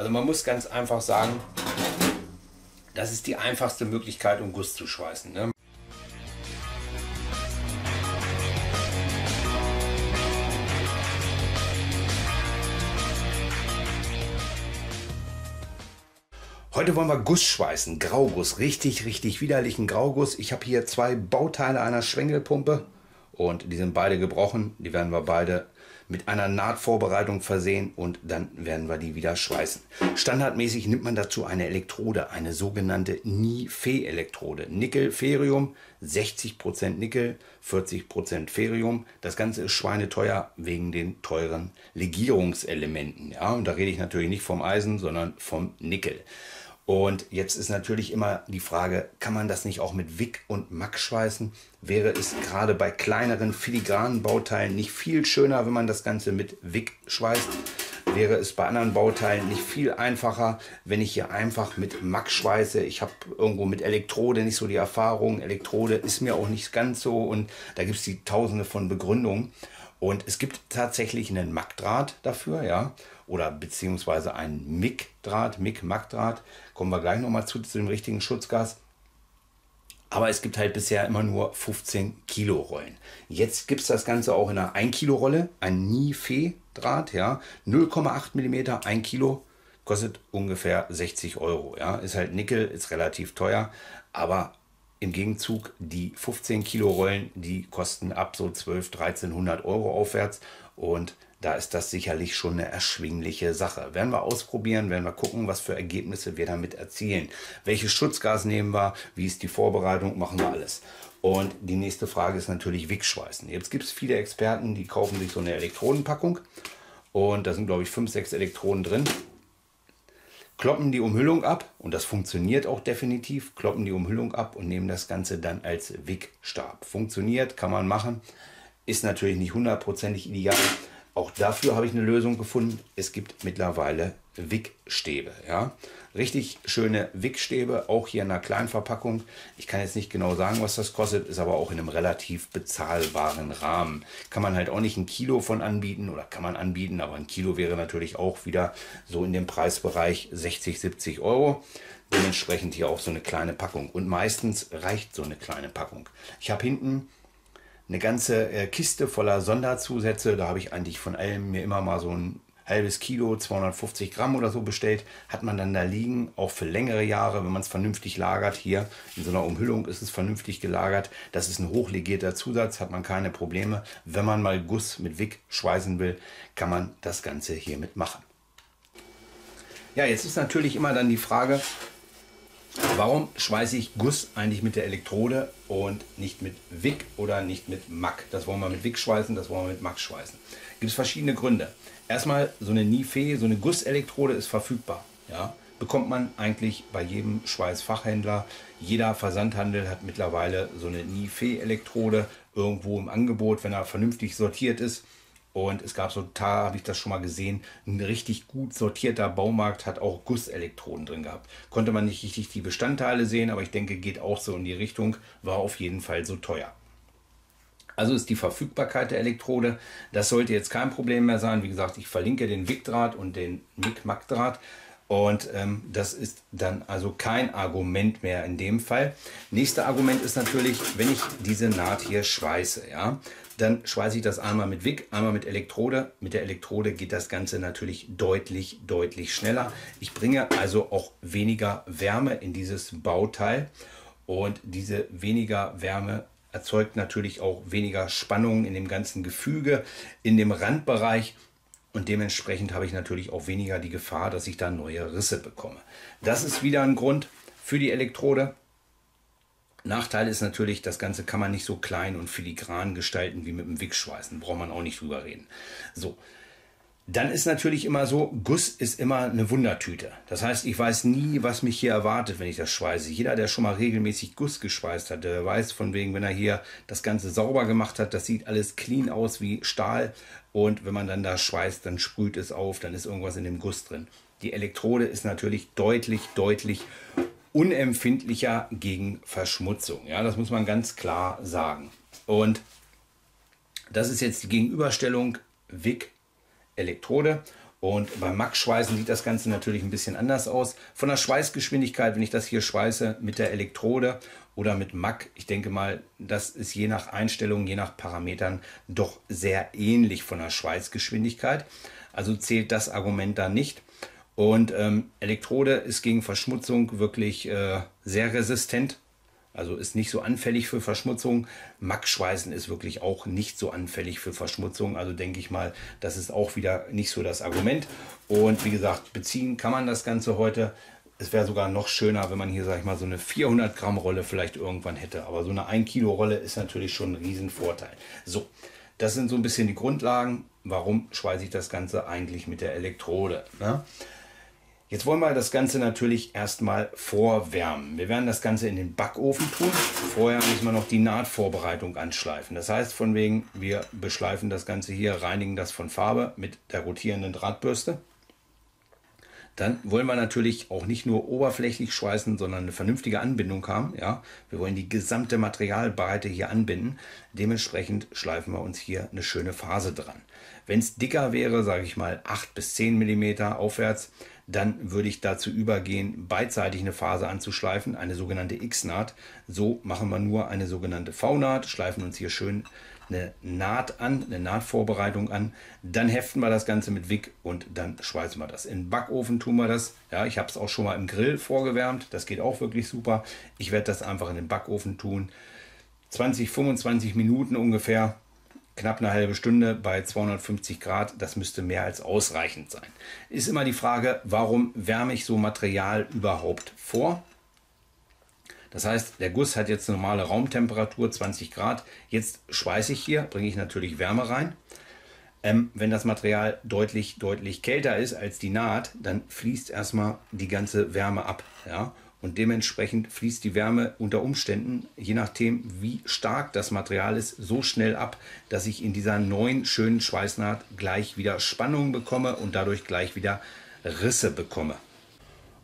Also man muss ganz einfach sagen, das ist die einfachste Möglichkeit, um Guss zu schweißen. Ne? Heute wollen wir Guss schweißen, Grauguss, richtig, richtig widerlichen Grauguss. Ich habe hier zwei Bauteile einer Schwengelpumpe und die sind beide gebrochen. Die werden wir beide mit einer Nahtvorbereitung versehen und dann werden wir die wieder schweißen. Standardmäßig nimmt man dazu eine Elektrode, eine sogenannte Ni-Fe-Elektrode. Nickel-Ferium, 60% Nickel, 40% Ferium. Das Ganze ist schweineteuer wegen den teuren Legierungselementen. Ja, und da rede ich natürlich nicht vom Eisen, sondern vom Nickel. Und jetzt ist natürlich immer die Frage, kann man das nicht auch mit Wick und Mack schweißen? Wäre es gerade bei kleineren filigranen Bauteilen nicht viel schöner, wenn man das Ganze mit Wick schweißt? Wäre es bei anderen Bauteilen nicht viel einfacher, wenn ich hier einfach mit Mack schweiße? Ich habe irgendwo mit Elektrode nicht so die Erfahrung. Elektrode ist mir auch nicht ganz so und da gibt es die tausende von Begründungen. Und es gibt tatsächlich einen Mackdraht dafür, ja, oder beziehungsweise einen MIG-Draht, MIG-Mack-Draht. Kommen wir gleich nochmal zu, zu dem richtigen Schutzgas. Aber es gibt halt bisher immer nur 15 Kilo Rollen. Jetzt gibt es das Ganze auch in einer 1 Kilo Rolle, ein Nife-Draht, ja, 0,8 mm, 1 Kilo, kostet ungefähr 60 Euro, ja, ist halt Nickel, ist relativ teuer, aber im Gegenzug die 15 Kilo Rollen, die kosten ab so 12, 1300 Euro aufwärts und da ist das sicherlich schon eine erschwingliche Sache. Werden wir ausprobieren, werden wir gucken, was für Ergebnisse wir damit erzielen. Welches Schutzgas nehmen wir, wie ist die Vorbereitung, machen wir alles. Und die nächste Frage ist natürlich Wickschweißen. Jetzt gibt es viele Experten, die kaufen sich so eine Elektrodenpackung und da sind glaube ich 5, 6 Elektroden drin kloppen die Umhüllung ab und das funktioniert auch definitiv, kloppen die Umhüllung ab und nehmen das Ganze dann als Wickstab. Funktioniert, kann man machen, ist natürlich nicht hundertprozentig ideal. Auch dafür habe ich eine Lösung gefunden. Es gibt mittlerweile Wickstäbe. Ja? Richtig schöne Wickstäbe, auch hier in einer kleinen Verpackung. Ich kann jetzt nicht genau sagen, was das kostet, ist aber auch in einem relativ bezahlbaren Rahmen. Kann man halt auch nicht ein Kilo von anbieten oder kann man anbieten, aber ein Kilo wäre natürlich auch wieder so in dem Preisbereich 60, 70 Euro. Dementsprechend hier auch so eine kleine Packung. Und meistens reicht so eine kleine Packung. Ich habe hinten eine ganze äh, Kiste voller Sonderzusätze. Da habe ich eigentlich von allem mir immer mal so ein halbes Kilo, 250 Gramm oder so bestellt, hat man dann da liegen, auch für längere Jahre, wenn man es vernünftig lagert. Hier in so einer Umhüllung ist es vernünftig gelagert. Das ist ein hochlegierter Zusatz, hat man keine Probleme. Wenn man mal Guss mit Wick schweißen will, kann man das Ganze hiermit machen. Ja, jetzt ist natürlich immer dann die Frage, Warum schweiße ich Guss eigentlich mit der Elektrode und nicht mit Wick oder nicht mit Mack? Das wollen wir mit Wick schweißen, das wollen wir mit Mack schweißen. Gibt es verschiedene Gründe. Erstmal, so eine Nife, so eine Gusselektrode ist verfügbar. Ja? Bekommt man eigentlich bei jedem Schweißfachhändler. Jeder Versandhandel hat mittlerweile so eine Nife-Elektrode irgendwo im Angebot, wenn er vernünftig sortiert ist. Und es gab so da habe ich das schon mal gesehen, ein richtig gut sortierter Baumarkt hat auch Gusselektroden drin gehabt. Konnte man nicht richtig die Bestandteile sehen, aber ich denke, geht auch so in die Richtung, war auf jeden Fall so teuer. Also ist die Verfügbarkeit der Elektrode, das sollte jetzt kein Problem mehr sein. Wie gesagt, ich verlinke den Wickdraht und den Mic-Mac-Draht. Und ähm, das ist dann also kein Argument mehr in dem Fall. Nächster Argument ist natürlich, wenn ich diese Naht hier schweiße, ja, dann schweiße ich das einmal mit Wick, einmal mit Elektrode. Mit der Elektrode geht das Ganze natürlich deutlich, deutlich schneller. Ich bringe also auch weniger Wärme in dieses Bauteil und diese weniger Wärme erzeugt natürlich auch weniger Spannung in dem ganzen Gefüge, in dem Randbereich und dementsprechend habe ich natürlich auch weniger die Gefahr, dass ich da neue Risse bekomme. Das ist wieder ein Grund für die Elektrode. Nachteil ist natürlich, das Ganze kann man nicht so klein und filigran gestalten wie mit dem Wickschweißen. Braucht man auch nicht drüber reden. So, dann ist natürlich immer so, Guss ist immer eine Wundertüte. Das heißt, ich weiß nie, was mich hier erwartet, wenn ich das schweiße. Jeder, der schon mal regelmäßig Guss geschweißt hat, der weiß von wegen, wenn er hier das Ganze sauber gemacht hat, das sieht alles clean aus wie Stahl. Und wenn man dann da schweißt, dann sprüht es auf, dann ist irgendwas in dem Guss drin. Die Elektrode ist natürlich deutlich, deutlich unempfindlicher gegen Verschmutzung. Ja, das muss man ganz klar sagen. Und das ist jetzt die Gegenüberstellung Wick Elektrode. Und beim Max-Schweißen sieht das Ganze natürlich ein bisschen anders aus. Von der Schweißgeschwindigkeit, wenn ich das hier schweiße mit der Elektrode oder mit Mack, ich denke mal, das ist je nach Einstellung, je nach Parametern doch sehr ähnlich von der Schweißgeschwindigkeit. Also zählt das Argument da nicht. Und ähm, Elektrode ist gegen Verschmutzung wirklich äh, sehr resistent. Also ist nicht so anfällig für Verschmutzung. Max-Schweißen ist wirklich auch nicht so anfällig für Verschmutzung. Also denke ich mal, das ist auch wieder nicht so das Argument. Und wie gesagt, beziehen kann man das Ganze heute. Es wäre sogar noch schöner, wenn man hier, sag ich mal, so eine 400 Gramm Rolle vielleicht irgendwann hätte. Aber so eine 1 Kilo Rolle ist natürlich schon ein Riesenvorteil. So, das sind so ein bisschen die Grundlagen. Warum schweiße ich das Ganze eigentlich mit der Elektrode? Ne? Jetzt wollen wir das Ganze natürlich erstmal vorwärmen. Wir werden das Ganze in den Backofen tun. Vorher müssen wir noch die Nahtvorbereitung anschleifen. Das heißt von wegen, wir beschleifen das Ganze hier, reinigen das von Farbe mit der rotierenden Drahtbürste. Dann wollen wir natürlich auch nicht nur oberflächlich schweißen, sondern eine vernünftige Anbindung haben. Ja, wir wollen die gesamte Materialbreite hier anbinden. Dementsprechend schleifen wir uns hier eine schöne Phase dran. Wenn es dicker wäre, sage ich mal 8 bis 10 mm aufwärts, dann würde ich dazu übergehen, beidseitig eine Phase anzuschleifen, eine sogenannte X-Naht. So machen wir nur eine sogenannte V-Naht, schleifen uns hier schön eine Naht an, eine Nahtvorbereitung an. Dann heften wir das Ganze mit Wick und dann schweißen wir das. In den Backofen tun wir das. Ja, ich habe es auch schon mal im Grill vorgewärmt. Das geht auch wirklich super. Ich werde das einfach in den Backofen tun. 20, 25 Minuten ungefähr knapp eine halbe Stunde bei 250 Grad, das müsste mehr als ausreichend sein. Ist immer die Frage, warum wärme ich so Material überhaupt vor? Das heißt, der Guss hat jetzt normale Raumtemperatur 20 Grad. Jetzt schweiße ich hier, bringe ich natürlich Wärme rein. Ähm, wenn das Material deutlich, deutlich kälter ist als die Naht, dann fließt erstmal die ganze Wärme ab. Ja? Und dementsprechend fließt die Wärme unter Umständen, je nachdem wie stark das Material ist, so schnell ab, dass ich in dieser neuen schönen Schweißnaht gleich wieder Spannung bekomme und dadurch gleich wieder Risse bekomme.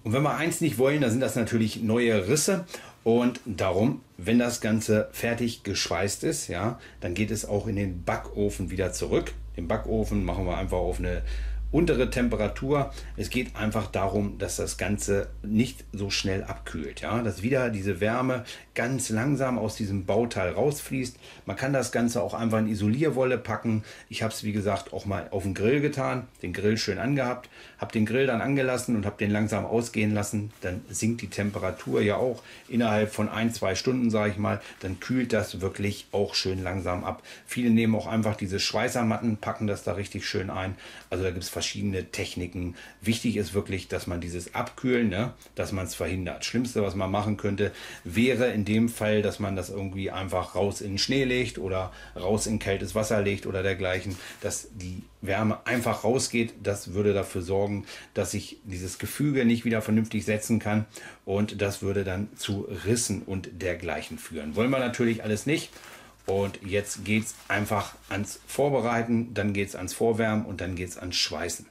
Und wenn wir eins nicht wollen, dann sind das natürlich neue Risse. Und darum, wenn das Ganze fertig geschweißt ist, ja, dann geht es auch in den Backofen wieder zurück. Den Backofen machen wir einfach auf eine untere Temperatur. Es geht einfach darum, dass das Ganze nicht so schnell abkühlt. Ja? Dass wieder diese Wärme ganz langsam aus diesem Bauteil rausfließt. Man kann das Ganze auch einfach in Isolierwolle packen. Ich habe es, wie gesagt, auch mal auf den Grill getan, den Grill schön angehabt, habe den Grill dann angelassen und habe den langsam ausgehen lassen. Dann sinkt die Temperatur ja auch innerhalb von ein, zwei Stunden, sage ich mal. Dann kühlt das wirklich auch schön langsam ab. Viele nehmen auch einfach diese Schweißermatten, packen das da richtig schön ein. Also da gibt es verschiedene Techniken. Wichtig ist wirklich, dass man dieses Abkühlen, ne, dass man es verhindert. Schlimmste, was man machen könnte, wäre in dem Fall, dass man das irgendwie einfach raus in den Schnee legt oder raus in kaltes Wasser legt oder dergleichen, dass die Wärme einfach rausgeht. Das würde dafür sorgen, dass sich dieses Gefüge nicht wieder vernünftig setzen kann und das würde dann zu Rissen und dergleichen führen. Wollen wir natürlich alles nicht. Und jetzt geht es einfach ans Vorbereiten, dann geht es ans Vorwärmen und dann geht es ans Schweißen.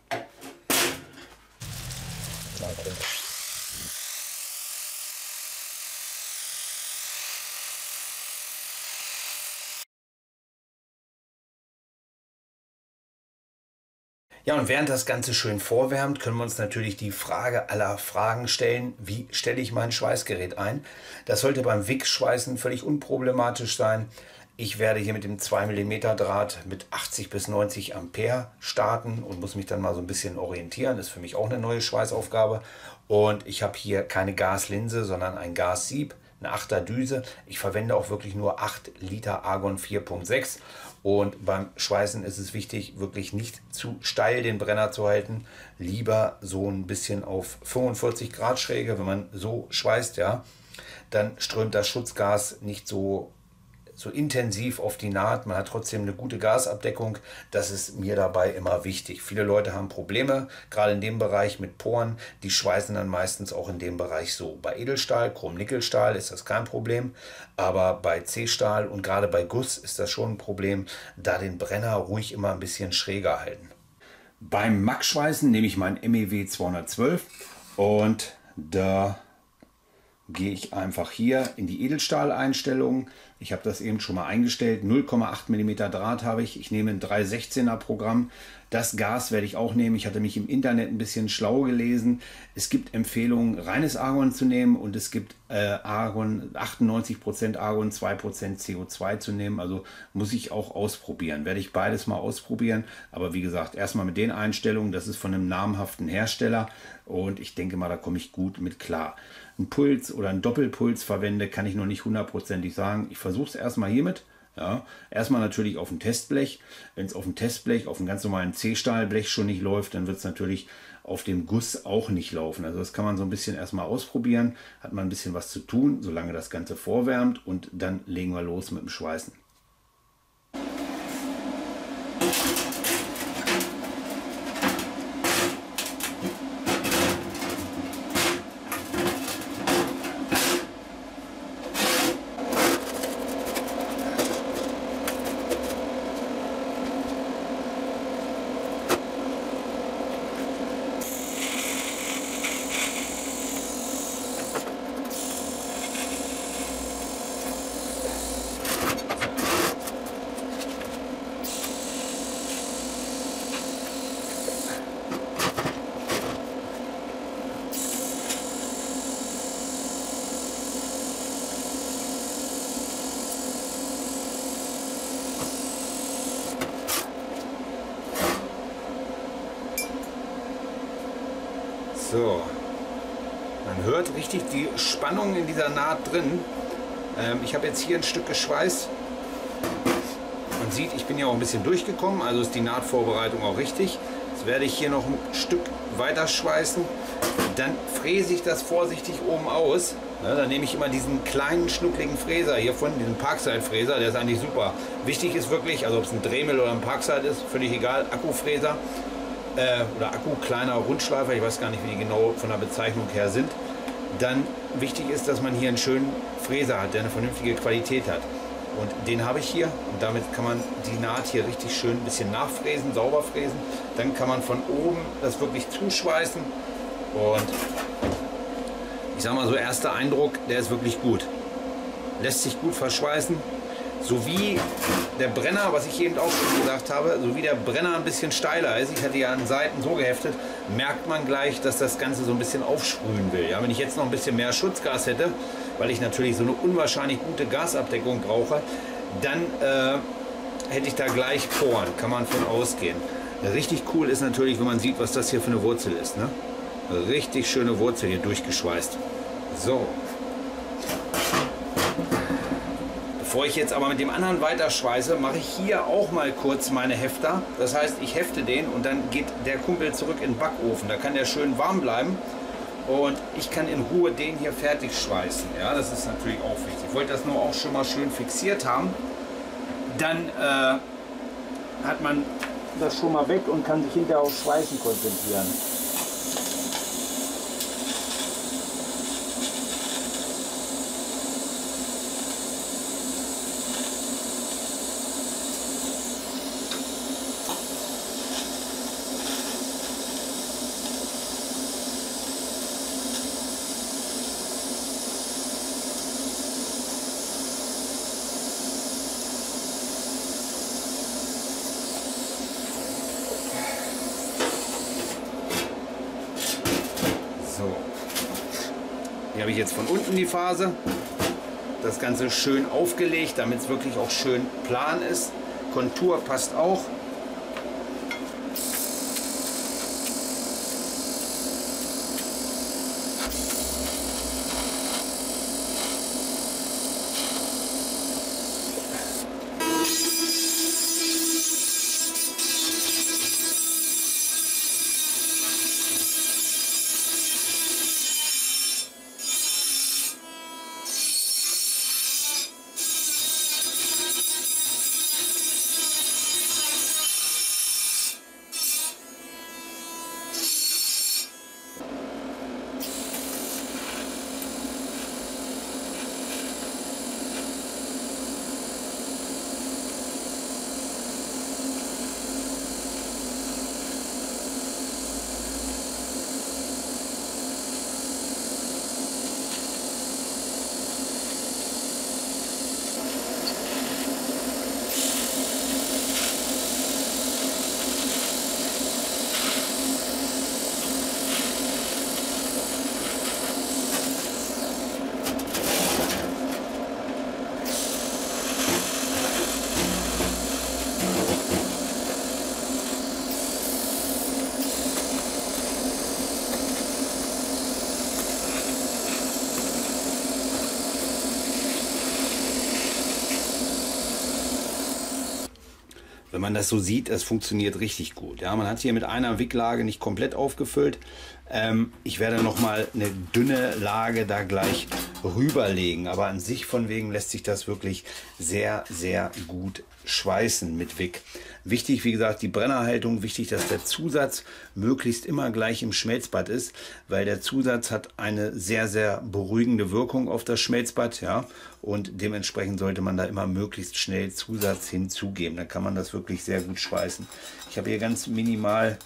Ja, und während das Ganze schön vorwärmt, können wir uns natürlich die Frage aller Fragen stellen, wie stelle ich mein Schweißgerät ein? Das sollte beim Wichsschweißen völlig unproblematisch sein. Ich werde hier mit dem 2 mm Draht mit 80 bis 90 Ampere starten und muss mich dann mal so ein bisschen orientieren. Das ist für mich auch eine neue Schweißaufgabe. Und ich habe hier keine Gaslinse, sondern ein Gassieb, eine 8er Düse. Ich verwende auch wirklich nur 8 Liter Argon 4.6. Und beim Schweißen ist es wichtig, wirklich nicht zu steil den Brenner zu halten. Lieber so ein bisschen auf 45 Grad Schräge, wenn man so schweißt, ja, dann strömt das Schutzgas nicht so so intensiv auf die Naht. Man hat trotzdem eine gute Gasabdeckung. Das ist mir dabei immer wichtig. Viele Leute haben Probleme, gerade in dem Bereich mit Poren. Die schweißen dann meistens auch in dem Bereich so. Bei Edelstahl, Chrom-Nickel-Stahl ist das kein Problem. Aber bei C-Stahl und gerade bei Guss ist das schon ein Problem, da den Brenner ruhig immer ein bisschen schräger halten. Beim Max-Schweißen nehme ich mein MEW 212 und da gehe ich einfach hier in die Edelstahleinstellungen. Ich habe das eben schon mal eingestellt. 0,8 mm Draht habe ich. Ich nehme ein 316er Programm. Das Gas werde ich auch nehmen. Ich hatte mich im Internet ein bisschen schlau gelesen. Es gibt Empfehlungen, reines Argon zu nehmen und es gibt äh, Argon, 98% Argon, 2% CO2 zu nehmen. Also muss ich auch ausprobieren. Werde ich beides mal ausprobieren. Aber wie gesagt, erstmal mit den Einstellungen. Das ist von einem namhaften Hersteller und ich denke mal, da komme ich gut mit klar. Ein Puls oder ein Doppelpuls verwende, kann ich noch nicht hundertprozentig sagen. Ich versuche es erstmal hiermit. Ja, erstmal natürlich auf dem Testblech. Wenn es auf dem Testblech, auf einem ganz normalen C-Stahlblech schon nicht läuft, dann wird es natürlich auf dem Guss auch nicht laufen. Also das kann man so ein bisschen erstmal ausprobieren. Hat man ein bisschen was zu tun, solange das Ganze vorwärmt und dann legen wir los mit dem Schweißen. So. Man hört richtig die Spannung in dieser Naht drin. Ähm, ich habe jetzt hier ein Stück geschweißt. Man sieht, ich bin ja auch ein bisschen durchgekommen, also ist die Nahtvorbereitung auch richtig. Jetzt werde ich hier noch ein Stück weiter schweißen. Dann fräse ich das vorsichtig oben aus. Ja, dann nehme ich immer diesen kleinen schnuckligen Fräser hier von diesem Parkside-Fräser, der ist eigentlich super. Wichtig ist wirklich, also ob es ein Dremel oder ein Parkside ist, völlig egal, Akkufräser äh, oder Akku kleiner Rundschleifer, ich weiß gar nicht, wie die genau von der Bezeichnung her sind, dann wichtig ist, dass man hier einen schönen Fräser hat, der eine vernünftige Qualität hat. Und den habe ich hier und damit kann man die Naht hier richtig schön ein bisschen nachfräsen, sauber fräsen. Dann kann man von oben das wirklich zuschweißen und ich sage mal so, erster Eindruck, der ist wirklich gut. Lässt sich gut verschweißen, sowie der Brenner, was ich eben auch schon gesagt habe, so wie der Brenner ein bisschen steiler ist, ich hatte ja an Seiten so geheftet, merkt man gleich, dass das Ganze so ein bisschen aufsprühen will. Ja, wenn ich jetzt noch ein bisschen mehr Schutzgas hätte, weil ich natürlich so eine unwahrscheinlich gute Gasabdeckung brauche, dann äh, hätte ich da gleich Poren, kann man von ausgehen. Richtig cool ist natürlich, wenn man sieht, was das hier für eine Wurzel ist. Ne? Richtig schöne Wurzel hier durchgeschweißt. So, Bevor ich jetzt aber mit dem anderen weiterschweiße, mache ich hier auch mal kurz meine Hefter. Das heißt, ich hefte den und dann geht der Kumpel zurück in den Backofen. Da kann der schön warm bleiben und ich kann in Ruhe den hier fertig schweißen. Ja, das ist natürlich auch wichtig. Ich wollte das nur auch schon mal schön fixiert haben. Dann äh, hat man das schon mal weg und kann sich hinterher auf Schweißen konzentrieren. Hier habe ich jetzt von unten die Phase. Das Ganze schön aufgelegt, damit es wirklich auch schön plan ist. Kontur passt auch. Man das so sieht, es funktioniert richtig gut. Ja, man hat hier mit einer Wicklage nicht komplett aufgefüllt. Ähm, ich werde noch mal eine dünne Lage da gleich rüberlegen, aber an sich von wegen lässt sich das wirklich sehr, sehr gut schweißen mit Wick. Wichtig, wie gesagt, die Brennerhaltung, wichtig, dass der Zusatz möglichst immer gleich im Schmelzbad ist, weil der Zusatz hat eine sehr, sehr beruhigende Wirkung auf das Schmelzbad, ja, und dementsprechend sollte man da immer möglichst schnell Zusatz hinzugeben. Dann kann man das wirklich sehr gut schweißen. Ich habe hier ganz minimal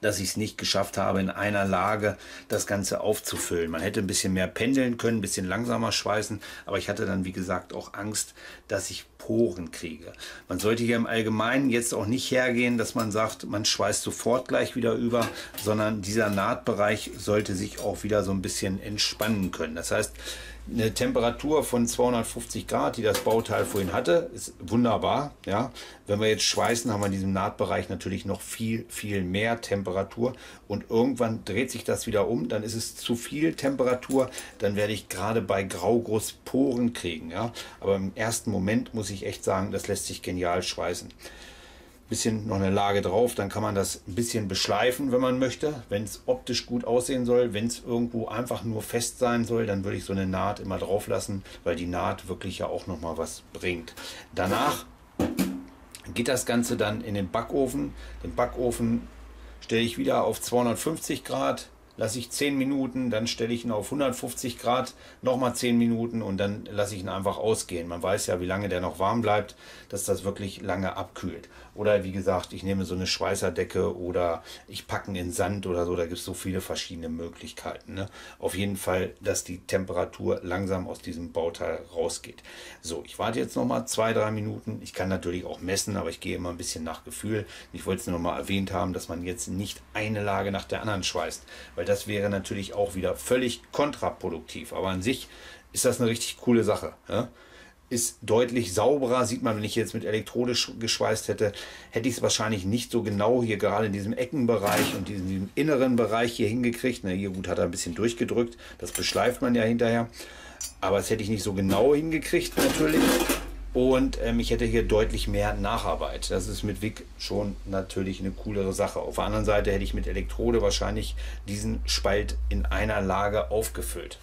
dass ich es nicht geschafft habe, in einer Lage das Ganze aufzufüllen. Man hätte ein bisschen mehr pendeln können, ein bisschen langsamer schweißen, aber ich hatte dann, wie gesagt, auch Angst, dass ich Poren kriege. Man sollte hier im Allgemeinen jetzt auch nicht hergehen, dass man sagt, man schweißt sofort gleich wieder über, sondern dieser Nahtbereich sollte sich auch wieder so ein bisschen entspannen können. Das heißt, eine Temperatur von 250 Grad, die das Bauteil vorhin hatte, ist wunderbar. Ja, wenn wir jetzt schweißen, haben wir in diesem Nahtbereich natürlich noch viel, viel mehr Temperatur und irgendwann dreht sich das wieder um, dann ist es zu viel Temperatur, dann werde ich gerade bei Grauguss Poren kriegen. Ja, aber im ersten Moment muss ich echt sagen, das lässt sich genial schweißen bisschen noch eine Lage drauf, dann kann man das ein bisschen beschleifen, wenn man möchte, wenn es optisch gut aussehen soll. Wenn es irgendwo einfach nur fest sein soll, dann würde ich so eine Naht immer drauf lassen, weil die Naht wirklich ja auch noch mal was bringt. Danach geht das Ganze dann in den Backofen. Den Backofen stelle ich wieder auf 250 Grad lasse ich 10 Minuten, dann stelle ich ihn auf 150 Grad, nochmal 10 Minuten und dann lasse ich ihn einfach ausgehen. Man weiß ja, wie lange der noch warm bleibt, dass das wirklich lange abkühlt. Oder wie gesagt, ich nehme so eine Schweißerdecke oder ich packe ihn in Sand oder so, da gibt es so viele verschiedene Möglichkeiten. Ne? Auf jeden Fall, dass die Temperatur langsam aus diesem Bauteil rausgeht. So, ich warte jetzt nochmal zwei, drei Minuten. Ich kann natürlich auch messen, aber ich gehe immer ein bisschen nach Gefühl. Ich wollte es nur mal erwähnt haben, dass man jetzt nicht eine Lage nach der anderen schweißt, weil weil das wäre natürlich auch wieder völlig kontraproduktiv. Aber an sich ist das eine richtig coole Sache. Ja? Ist deutlich sauberer, sieht man, wenn ich jetzt mit Elektrode geschweißt hätte, hätte ich es wahrscheinlich nicht so genau hier gerade in diesem Eckenbereich und diesem, diesem inneren Bereich hier hingekriegt. Na, hier gut hat er ein bisschen durchgedrückt, das beschleift man ja hinterher. Aber das hätte ich nicht so genau hingekriegt natürlich. Und ähm, ich hätte hier deutlich mehr Nacharbeit. Das ist mit WIG schon natürlich eine coolere Sache. Auf der anderen Seite hätte ich mit Elektrode wahrscheinlich diesen Spalt in einer Lage aufgefüllt.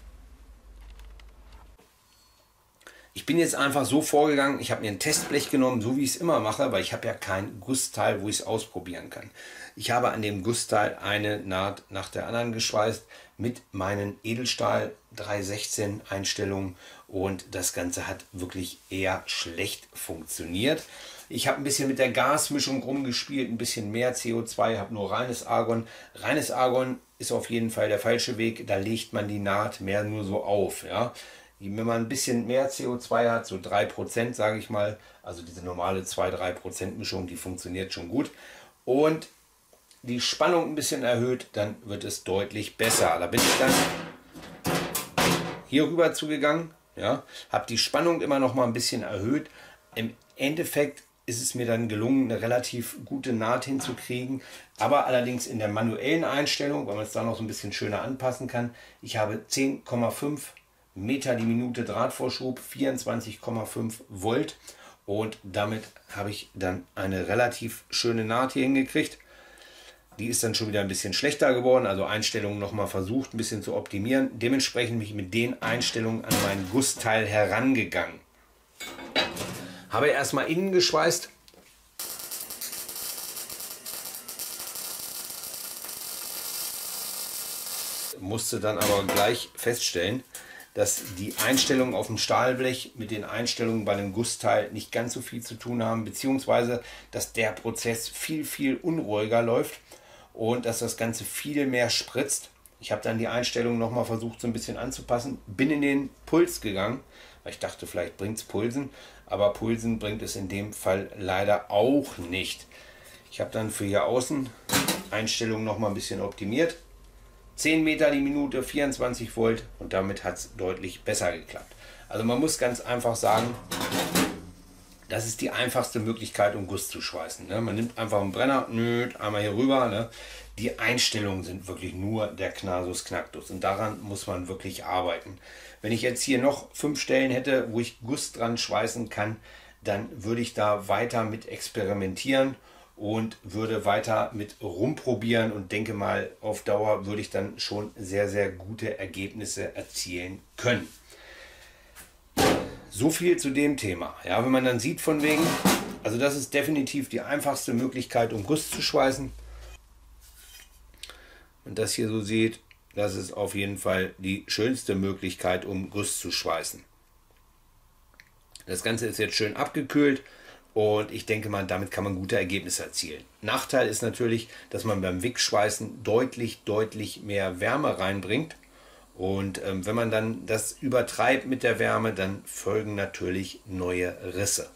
Ich bin jetzt einfach so vorgegangen, ich habe mir ein Testblech genommen, so wie ich es immer mache, weil ich habe ja kein Gussteil, wo ich es ausprobieren kann. Ich habe an dem Gussteil eine Naht nach der anderen geschweißt mit meinen Edelstahl 316 Einstellungen und das Ganze hat wirklich eher schlecht funktioniert. Ich habe ein bisschen mit der Gasmischung rumgespielt, ein bisschen mehr CO2, habe nur reines Argon. Reines Argon ist auf jeden Fall der falsche Weg, da legt man die Naht mehr nur so auf. Ja. Wenn man ein bisschen mehr CO2 hat, so 3%, sage ich mal, also diese normale 2-3% Mischung, die funktioniert schon gut. Und die Spannung ein bisschen erhöht, dann wird es deutlich besser. Da bin ich dann hier rüber zugegangen, ja, habe die Spannung immer noch mal ein bisschen erhöht. Im Endeffekt ist es mir dann gelungen, eine relativ gute Naht hinzukriegen, aber allerdings in der manuellen Einstellung, weil man es da noch so ein bisschen schöner anpassen kann. Ich habe 10,5 Meter die Minute Drahtvorschub, 24,5 Volt und damit habe ich dann eine relativ schöne Naht hier hingekriegt. Die ist dann schon wieder ein bisschen schlechter geworden, also Einstellungen nochmal versucht ein bisschen zu optimieren. Dementsprechend bin ich mit den Einstellungen an mein Gussteil herangegangen. Habe erstmal innen geschweißt. Musste dann aber gleich feststellen, dass die Einstellungen auf dem Stahlblech mit den Einstellungen bei dem Gussteil nicht ganz so viel zu tun haben, beziehungsweise dass der Prozess viel, viel unruhiger läuft und dass das Ganze viel mehr spritzt. Ich habe dann die Einstellung nochmal versucht so ein bisschen anzupassen, bin in den Puls gegangen, weil ich dachte, vielleicht bringt es Pulsen, aber Pulsen bringt es in dem Fall leider auch nicht. Ich habe dann für hier außen Einstellungen nochmal ein bisschen optimiert. 10 Meter die Minute, 24 Volt und damit hat es deutlich besser geklappt. Also man muss ganz einfach sagen, das ist die einfachste Möglichkeit, um Guss zu schweißen. Ne? Man nimmt einfach einen Brenner, nö, einmal hier rüber. Ne? Die Einstellungen sind wirklich nur der Knasus Knacktus und daran muss man wirklich arbeiten. Wenn ich jetzt hier noch fünf Stellen hätte, wo ich Guss dran schweißen kann, dann würde ich da weiter mit experimentieren und würde weiter mit rumprobieren und denke mal, auf Dauer würde ich dann schon sehr, sehr gute Ergebnisse erzielen können. So viel zu dem Thema. Ja, wenn man dann sieht von wegen, also das ist definitiv die einfachste Möglichkeit, um Guss zu schweißen. Und das hier so sieht, das ist auf jeden Fall die schönste Möglichkeit, um Guss zu schweißen. Das Ganze ist jetzt schön abgekühlt und ich denke mal, damit kann man gute Ergebnisse erzielen. Nachteil ist natürlich, dass man beim Wickschweißen deutlich, deutlich mehr Wärme reinbringt. Und ähm, wenn man dann das übertreibt mit der Wärme, dann folgen natürlich neue Risse.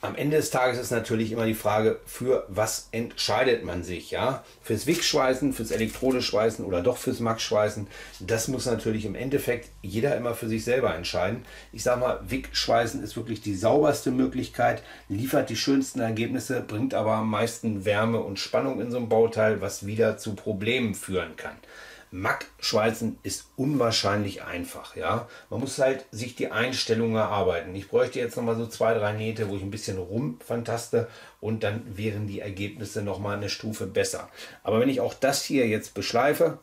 Am Ende des Tages ist natürlich immer die Frage, für was entscheidet man sich, ja? Fürs Wickschweißen, fürs Elektrodeschweißen oder doch fürs Max-Schweißen? Das muss natürlich im Endeffekt jeder immer für sich selber entscheiden. Ich sage mal, Wickschweißen ist wirklich die sauberste Möglichkeit, liefert die schönsten Ergebnisse, bringt aber am meisten Wärme und Spannung in so ein Bauteil, was wieder zu Problemen führen kann. Mack-Schweißen ist unwahrscheinlich einfach. Ja? Man muss halt sich die Einstellungen erarbeiten. Ich bräuchte jetzt nochmal so zwei, drei Nähte, wo ich ein bisschen rumfantaste und dann wären die Ergebnisse nochmal eine Stufe besser. Aber wenn ich auch das hier jetzt beschleife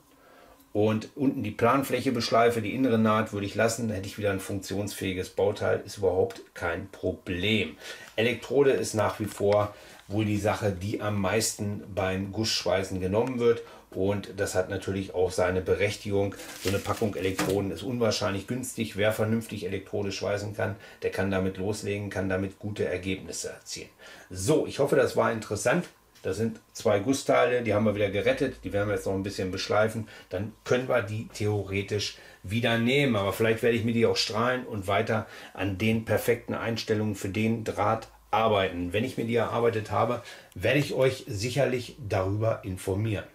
und unten die Planfläche beschleife, die innere Naht würde ich lassen, dann hätte ich wieder ein funktionsfähiges Bauteil. Ist überhaupt kein Problem. Elektrode ist nach wie vor wohl die Sache, die am meisten beim Gussschweißen genommen wird. Und das hat natürlich auch seine Berechtigung. So eine Packung Elektroden ist unwahrscheinlich günstig. Wer vernünftig Elektrode schweißen kann, der kann damit loslegen, kann damit gute Ergebnisse erzielen. So, ich hoffe, das war interessant. Das sind zwei Gussteile, die haben wir wieder gerettet. Die werden wir jetzt noch ein bisschen beschleifen. Dann können wir die theoretisch wieder nehmen. Aber vielleicht werde ich mir die auch strahlen und weiter an den perfekten Einstellungen für den Draht arbeiten. Wenn ich mir die erarbeitet habe, werde ich euch sicherlich darüber informieren.